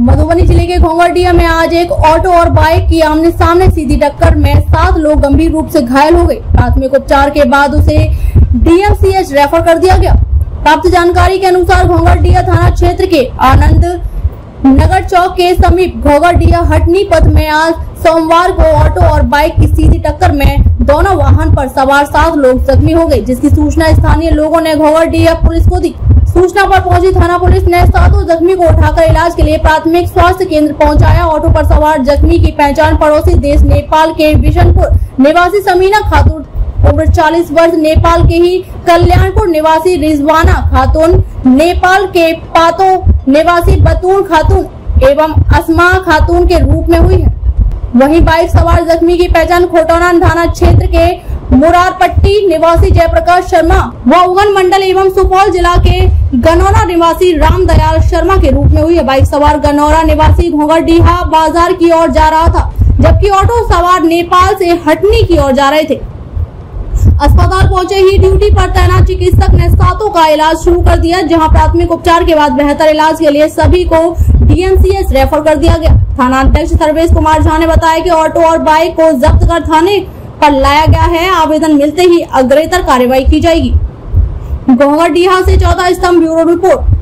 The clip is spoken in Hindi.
मधुबनी ज़िले के घोंगरडिया में आज एक ऑटो और बाइक की आमने सामने सीधी टक्कर में सात लोग गंभीर रूप से घायल हो गए। प्राथमिक उपचार के बाद उसे डीएमसीएच रेफर कर दिया गया। प्राप्त जानकारी के अनुसार घोंगरडिया थाना क्षेत्र के आनंद नगर चौक के समीप घोगरडिया हटनी पथ में आज सोमवार को ऑटो और बाइक की सीधी टक्कर में दोनों वाहन पर सवार सात लोग जख्मी हो गए, जिसकी सूचना स्थानीय लोगों ने घोगरडिया पुलिस को दी। सूचना पर पहुँची थाना पुलिस ने सातों जख्मी को उठाकर इलाज के लिए प्राथमिक स्वास्थ्य केंद्र पहुँचाया। ऑटो पर सवार जख्मी की पहचान पड़ोसी देश नेपाल के बिशनपुर निवासी समीना खातून, उम्र 40 वर्ष, नेपाल के ही कल्याणपुर निवासी रिजवाना खातून, नेपाल के पातो निवासी बतूल खातून एवं असमा खातून के रूप में हुई है। वहीं बाइक सवार जख्मी की पहचान खोटौना थाना क्षेत्र के मुरारपट्टी निवासी जयप्रकाश शर्मा व उगन मंडल एवं सुपौल जिला के गनौरा निवासी रामदयाल शर्मा के रूप में हुई है बाइक सवार। गनौरा निवासी घोगरडीहा बाज़ार की ओर जा रहा था, जबकि ऑटो सवार नेपाल से हटनी की ओर जा रहे थे। अस्पताल पहुँचे ही ड्यूटी पर तैनात चिकित्सक ने सातों का इलाज शुरू कर दिया, जहाँ प्राथमिक उपचार के बाद बेहतर इलाज के लिए सभी को डीएमसीएच रेफर कर दिया गया। थाना अध्यक्ष सर्वेश कुमार झा ने बताया कि ऑटो और बाइक को जब्त कर थाने पर लाया गया है। आवेदन मिलते ही अग्रेतर कार्रवाई की जाएगी। गोहर से चौदह स्तंभ ब्यूरो रिपोर्ट।